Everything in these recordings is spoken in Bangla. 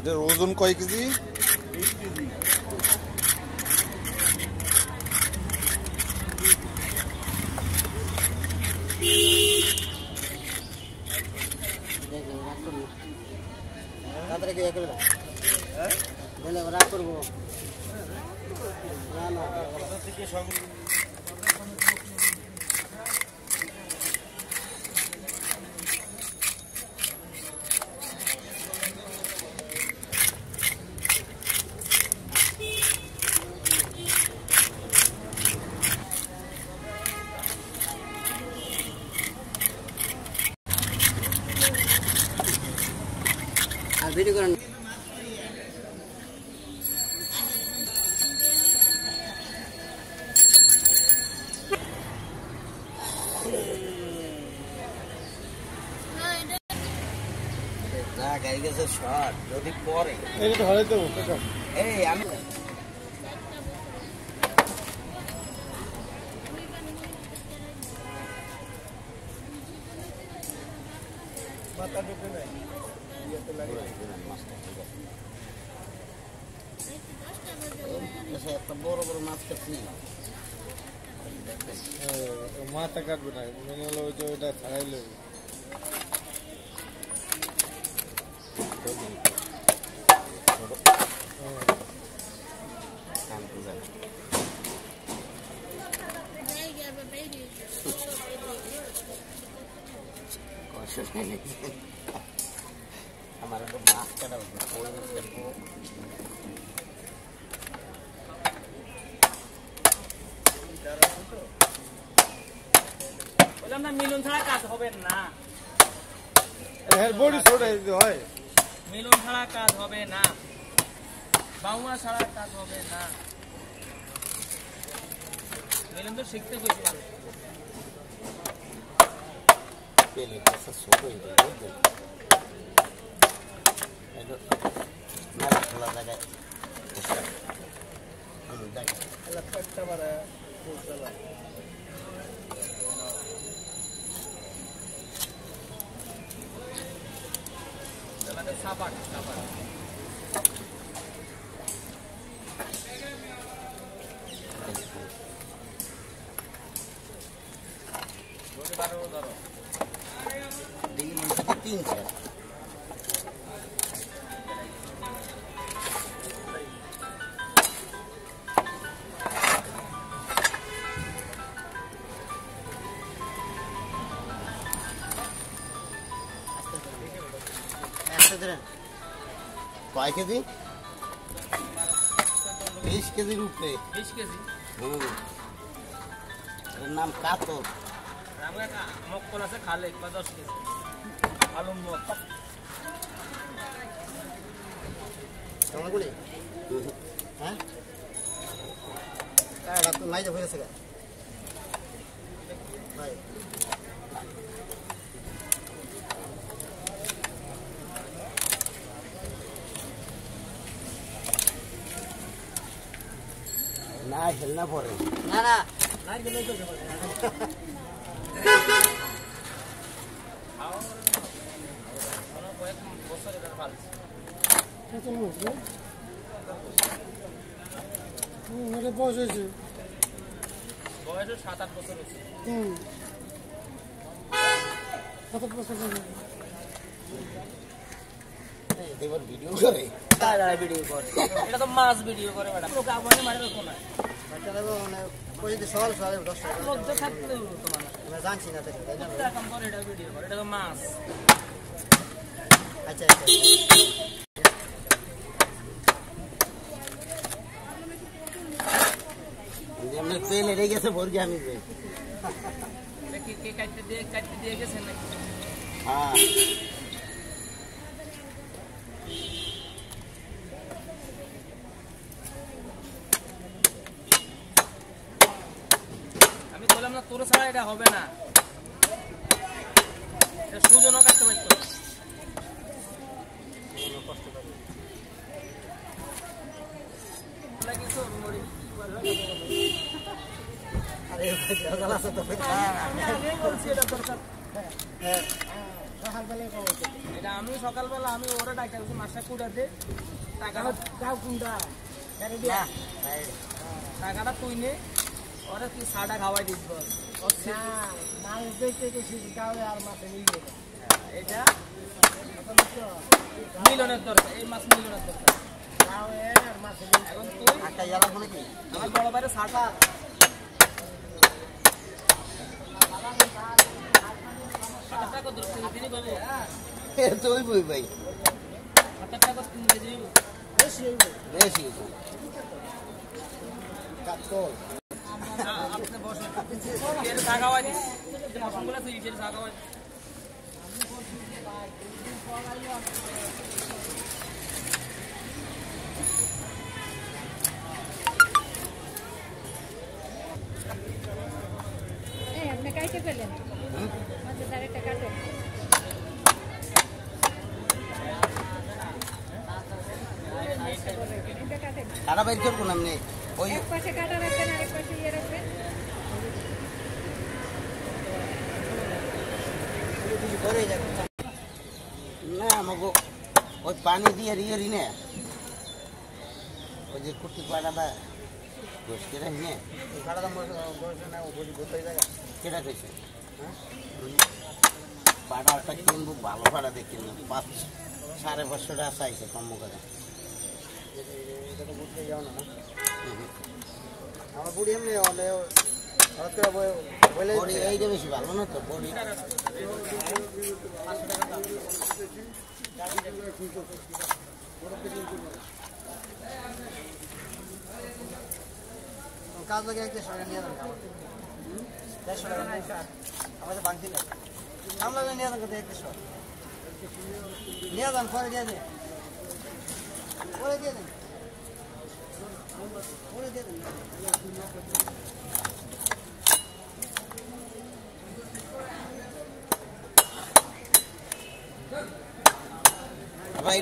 এটার ওজন কয় কেজি? করবে। বলে রাগ করব। না না না গাড়ি গেছে শর্ট যদি পরে। তো এই আমি একটা বড় বড় মাছ কাটছি মাথা কাটবে না মেনে হলো ওই যে ওইটা ছাড়াইলে আমার একটু মাছ কাটা উচিত কই মাছ কাটবো বললাম না মিলন ছাড়া কাজ হবে না। হ্যাঁ বডি ছোট হয় মিলন ছাড়া কাজ হবে না। বাউমা ছাড়া কাজ হবে না। মিলন তো শিখতে গেছি মানুষ। পেলে কাছে ছোট হয়ে মেলা খোলা জায়গায়। sabak, sabak. কয় কেজি? বিশ কেজির উপরে? বিশ কেজি। হুম। এর নাম একটা মক্কল আছে খালে বা দশ কেজি। আলু মক হ্যাঁ? তো নাই হয়ে গেছে গা। ভাই না পরে। না না। বয়স হয়েছে বয়স সাত আট বছর হয়েছে হুম কত বছর ভিডিও করে। ভিডিও করে এটা তো মাছ ভিডিও করে ম্যাডাম। লোক জানছি না মাছ আচ্ছা আচ্ছা এমনি তেল এড়ে গেছে ভরকে আমি যে কে কাটতে দিয়ে কাটতে দিয়ে গেছে নাকি? হ্যাঁ আমি বললাম না তোর ছাড়া এটা হবে না এটা সুজনও কাটতে পারতো লাগিয়েছো মরি আরে ভাই, গজাল আছে তো আমি বলছি এটা দরকার এটা আমি সকালবেলা আমি ওরা ডাকা মাছটা কুড়া দে। টাকাটা না টাকাটা তুই নে। ওরা তুই সাটা খাওয়াই দিস বল। ওর সে- এটা মিলনের দরকার এই মাছ মিলনের দরকার। এখন তুই একটা ইয়ালা ফোনে কি? আমার বড় বাইরে সাটা সাতটা টাকা দশ কেজি দিলি বাবু এ তুই বই কাটা বাইর করব না এমনি ওই এক পাশে কাটা রাখবেন আরেক পাশে ইয়ে রাখবেন ধরে যাবে না আমাকে ওই পানি দিয়ে রিয়ে রিনে ওই যে কুটি পাটাটা গোস কেটে হিনে কাটা খেয়েছে পাটা কিনবো ভালো দিয়ে কিনবো। পাঁচ সাড়ে পাঁচশো টাকা চাইছে কম করে এটা তো বুঝতে যাও না না আমার বুড়ি এমনি হলে হঠাৎ করে বলে এইটা বেশি ভালো না তো বড়ি কাজ লাগে এক দেড়শো টাকা নিয়ে যাবেন দেড়শো টাকা আমাদের আমরা নিয়ে যাবেন কোথায় এক দেড়শো নিয়ে যান। আবার গিয়ে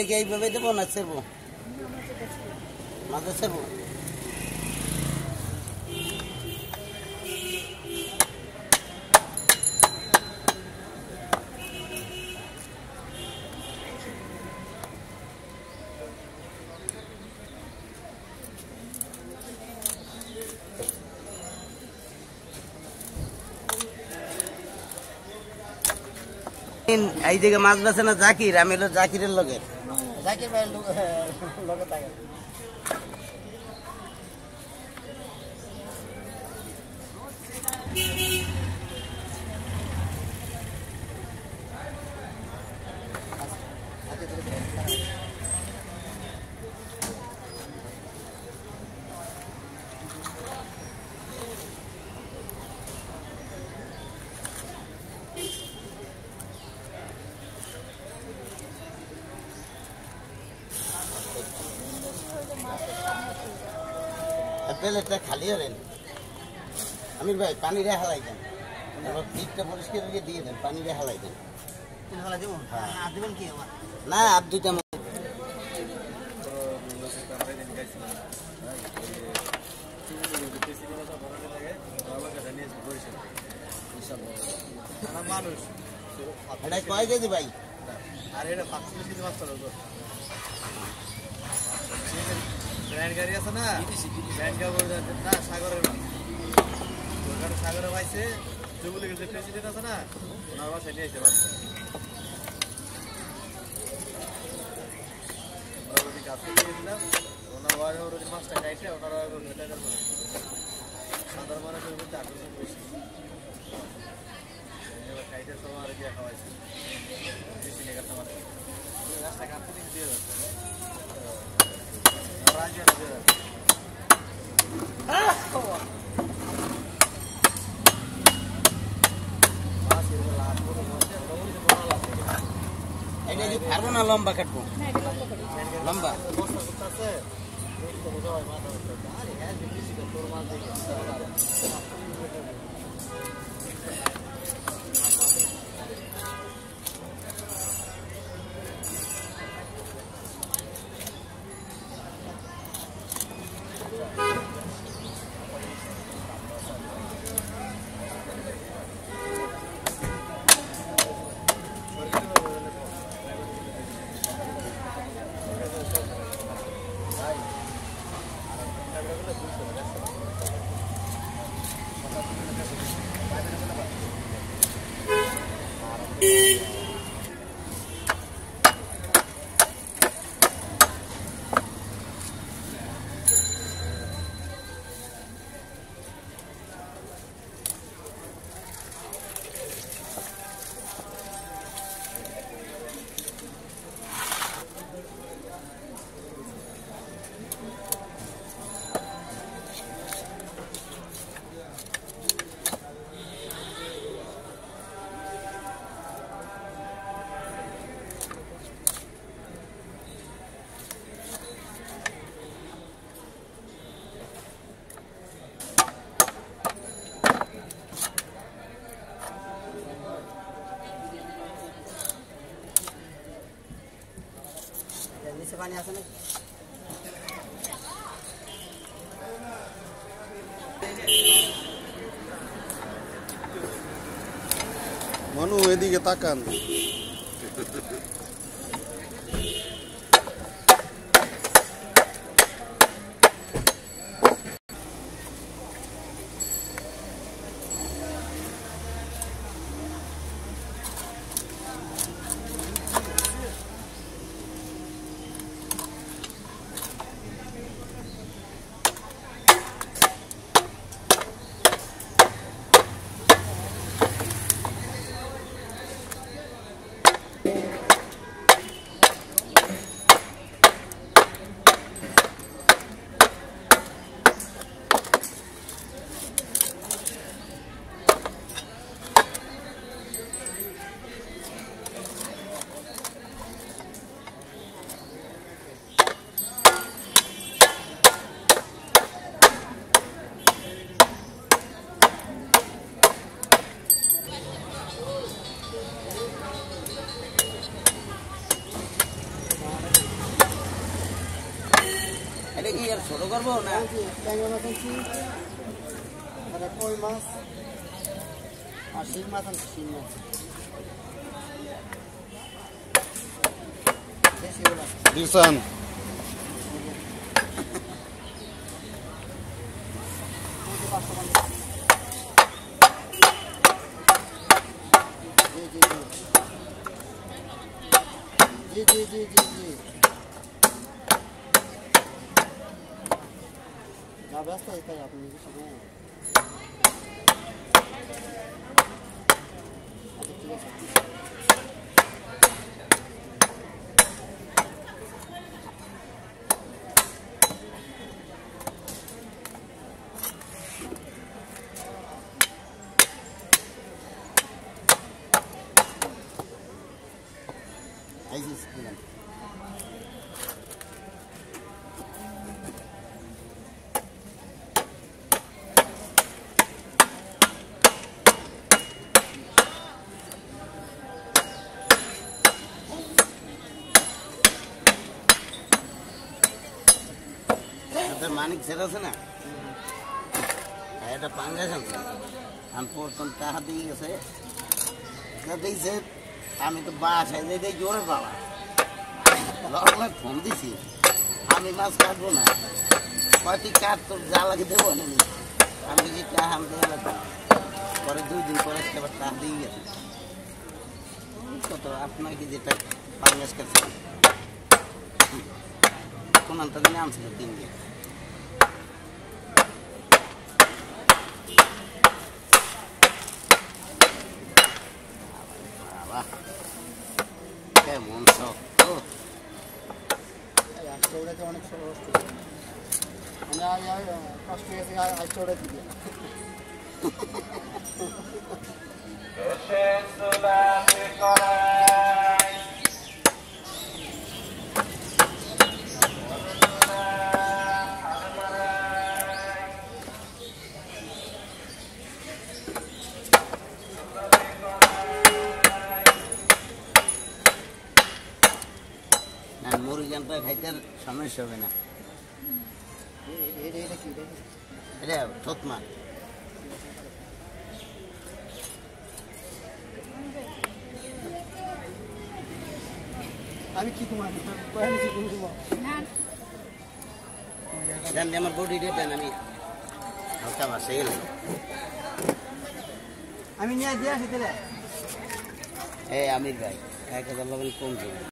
কি এইভাবে দেবো না সেরবো মাঝে সেরবো এই দিকে মাছ বেছে না জাকির আমি হলো জাকিরের লোকের। জাকির ভাইয়ের লোকে থাকে। প্লেটটা খালি হলেন আমির ভাই পানি রে হালাই দেন এবার পিঠটা পরিষ্কার করে দিয়ে দেন পানি রে হালাই দেন না আর দুইটা মানুষ। এটা কয় কেজি ভাই? আর এটা পাঁচশো কেজি মাছ ব্র্যান্ড গাড়ি আছে না? ব্র্যান্ড গাড়ি না, সাগরের মাছ সাগরে পাইছে জুবলি যে প্রেসিডেন্ট আছে না? ওনার বাসায় নিয়ে মাছ ওরা ওদিকে গাছ থেকে ওনার মাছটা খাইছে, ওনার ওয়ার টাকার মানে সাধারণ মানুষের মধ্যে আকর্ষণ বেশি এবার খাইতে সব আর খাওয়াইছে। বেশি দিয়ে যাচ্ছে। পারব না লম্বা কাটবো না এটা লম্বা করি লম্বা নিচে পানি আছে নাকি মানু এদিকে তাকান এটা কি আর ছোট করব না ট্যাংরা মাছ আনছি মানে কই মাছ আর শিং মাছ তাই আপনি মানিক ছেড়ে আছে না? এটা পাঙ্গাস আছে। আমি প্রথম টাকা দিয়ে গেছে। তা দেখছে আমি তো বাসায় দেখি জোরে লগ্ন ফোন দিছি, আমি মাছ কাটবো না। কয়টি কাঠ তোর জ্বালাকে দেবো না আমি। কিছু টাকা পরে দুই দিন পরে আবার টাকা দিয়ে গেছে। কত আপনাকে যেটা পাঙ্গাস কাছে কোন আনতে আনছিল তিন দিন ওটাকে অনেক কষ্ট গেছে আজকে ওটা দিবি। না মুরগিটা খাইতে সমস্যা হবে না। এটা থতমা। আমি কি তোমার আমার বডি দেন আমি হালকা বাসে গেলে আমি নিয়ে দিয়ে আসি তাহলে। এই আমির ভাই এক হাজার লবেন কম দেবেন।